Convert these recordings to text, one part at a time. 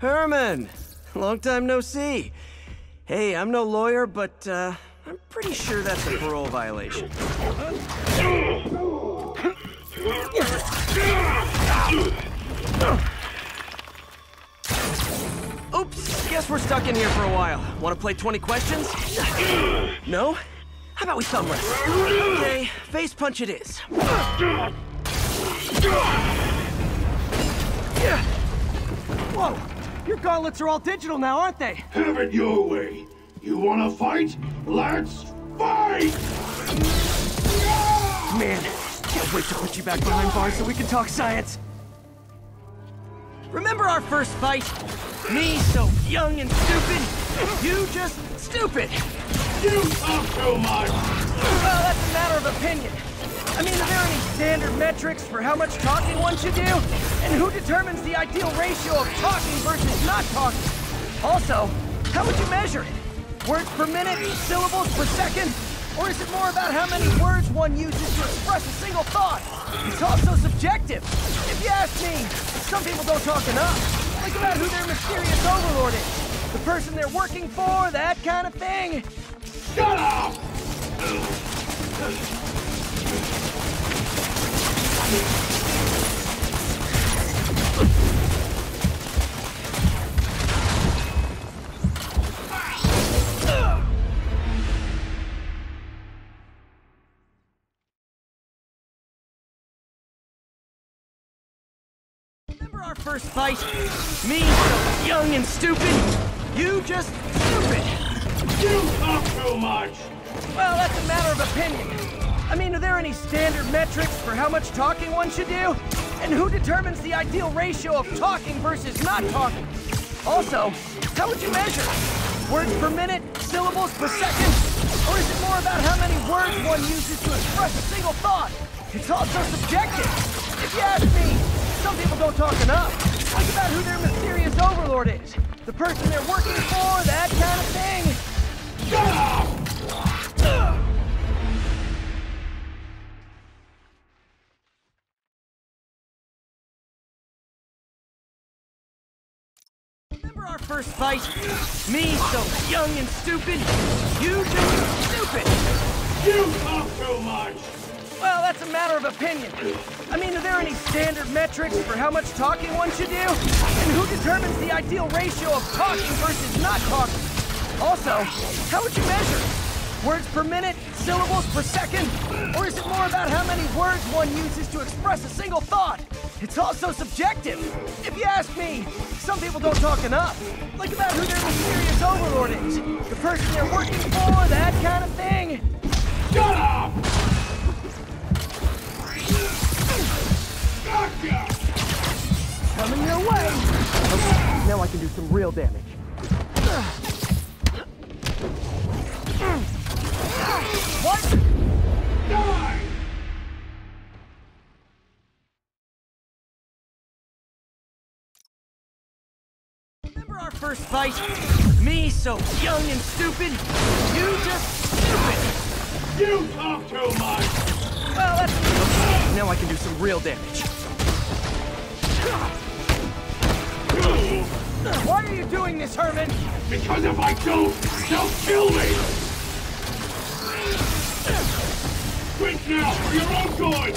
Herman! Long time no see. Hey, I'm no lawyer, but, uh, I'm pretty sure that's a parole violation. Oops, guess we're stuck in here for a while. Want to play 20 questions? No? How about we thumb wrestle? Okay, face punch it is. Whoa! Your gauntlets are all digital now, aren't they? Have it your way. You wanna fight? Let's fight! Man, can't wait to put you back behind bars so we can talk science. Remember our first fight? Me so young and stupid, you just stupid. You talk too much! Well, that's a matter of opinion. I mean, standard metrics for how much talking one should do? And who determines the ideal ratio of talking versus not talking? Also, how would you measure it? Words per minute, syllables per second? Or is it more about how many words one uses to express a single thought? It's also subjective. If you ask me, some people don't talk enough. Think about who their mysterious overlord is. The person they're working for, that kind of thing. Shut up! Remember our first fight? Me so young and stupid, you just stupid. You talk too much! Well, that's a matter of opinion. I mean, are there any standard metrics for how much talking one should do? And who determines the ideal ratio of talking versus not talking? Also, how would you measure? Words per minute, syllables per second? Or is it more about how many words one uses to express a single thought? It's all so subjective. If you ask me, some people don't talk enough. Think about who their mysterious overlord is. The person they're working for, that kind of thing. Shut up! Remember our first fight? Me so young and stupid, you just stupid. You talk too much! Well, that's a matter of opinion. I mean, are there any standard metrics for how much talking one should do? And who determines the ideal ratio of talking versus not talking? Also, how would you measure? Words per minute, syllables per second? Or is it more about how many words one uses to express a single thought? It's also subjective. If you ask me, some people don't talk enough. Think about who their mysterious overlord is. The person they're working for, that kind of thing. Shut up! Gotcha! Coming your way! Okay, now I can do some real damage. What? Die! Remember our first fight? Me so young and stupid, you just stupid. You talk too much! Well, that's... Okay, now I can do some real damage. Why are you doing this, Herman? Because if I don't, they'll kill me! Quit now, for your own good!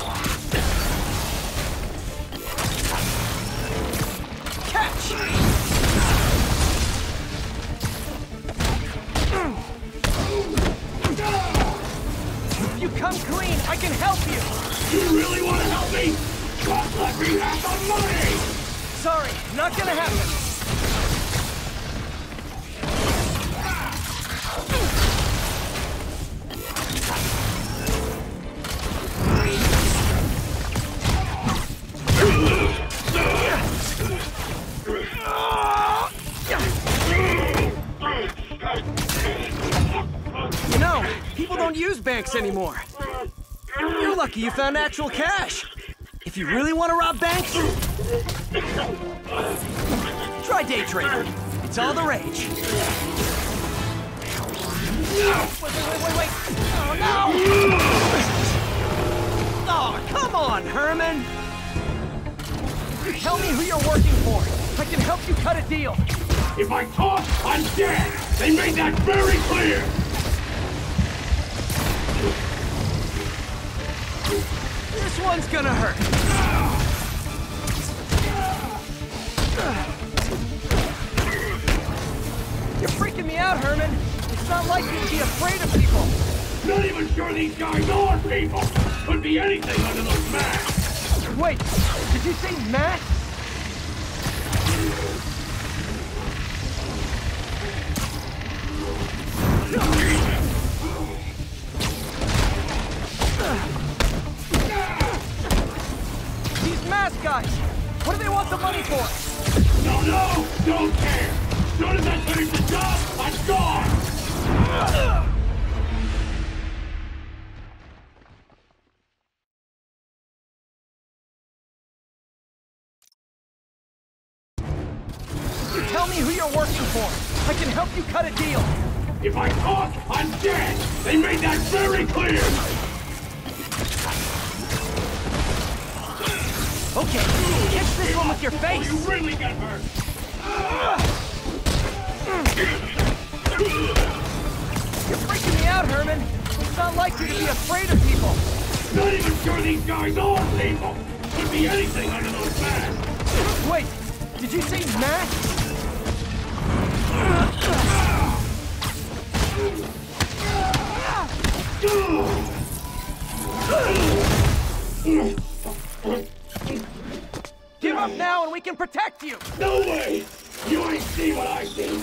Catch! If you come clean, I can help you! You really want to help me? Just let me have the money! Sorry, not gonna happen. Anymore. You're lucky you found actual cash. If you really want to rob banks, try day trading. It's all the rage. Wait, wait, wait, wait. Oh, no! Oh, come on, Herman. Tell me who you're working for. I can help you cut a deal. If I talk, I'm dead! They made that very clear! This one's gonna hurt. You're freaking me out, Herman. It's not like you to be afraid of people. Not even sure these guys are people! Could be anything under those masks! Wait, did you say Matt? Tell me who you're working for. I can help you cut a deal. If I talk, I'm dead! They made that very clear! Okay, catch this one with your Oh, face. you really get hurt! You're freaking me out, Herman. It's not like you to be afraid of people. Not even sure these guys are people! Could be anything under those masks! Wait, did you say Matt? Give up now and we can protect you. No way! You ain't see what I see!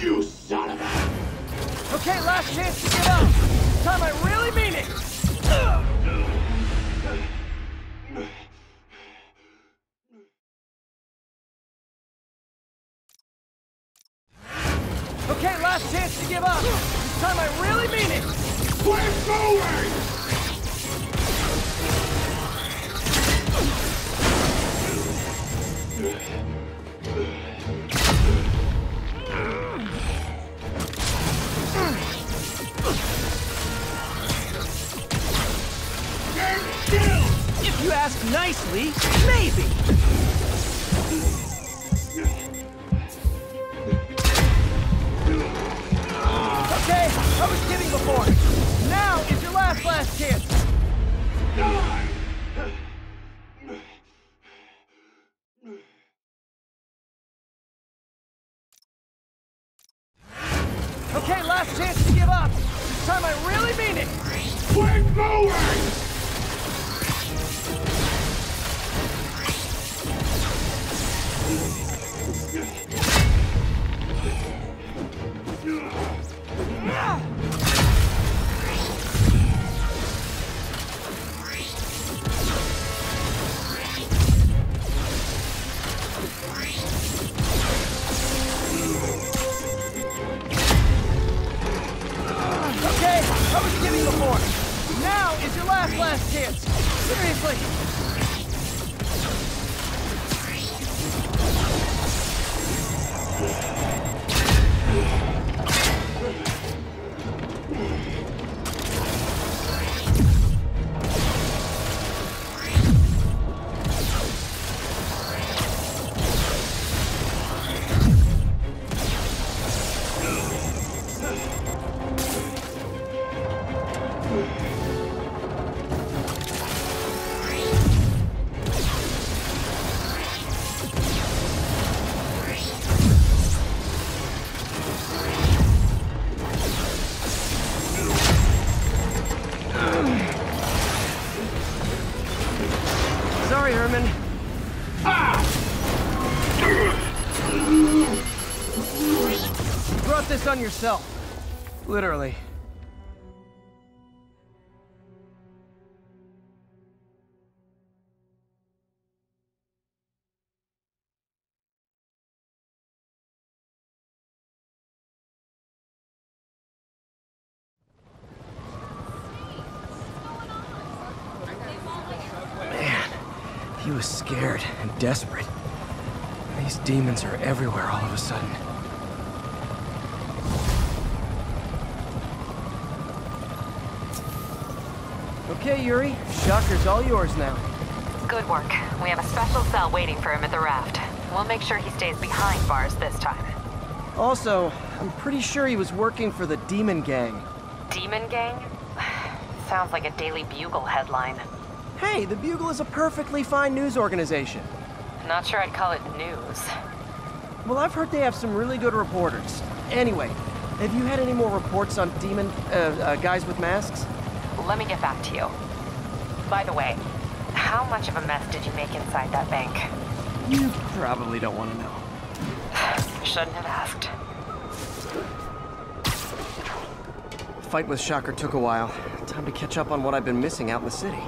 You son of a... Okay, last chance to get up. This time I really mean it. Okay, last chance to give up. This time I really mean it. We're going! Stand nicely, maybe. Okay, I was kidding before. Now is your last last chance. Okay, last chance to give up. This time I really mean it. We're going! Okay, I was kidding before. Now is your last last chance. Seriously. This on yourself. Literally. Man, he was scared and desperate. These demons are everywhere all of a sudden. Okay, Yuri. Shocker's all yours now. Good work. We have a special cell waiting for him at the raft. We'll make sure he stays behind bars this time. Also, I'm pretty sure he was working for the Demon Gang. Demon Gang? Sounds like a Daily Bugle headline. Hey, the Bugle is a perfectly fine news organization. Not sure I'd call it news. Well, I've heard they have some really good reporters. Anyway, have you had any more reports on demon uh, uh, guys with masks? Let me get back to you. By the way, how much of a mess did you make inside that bank? You probably don't want to know. Shouldn't have asked. Fight with Shocker took a while. Time to catch up on what I've been missing out in the city.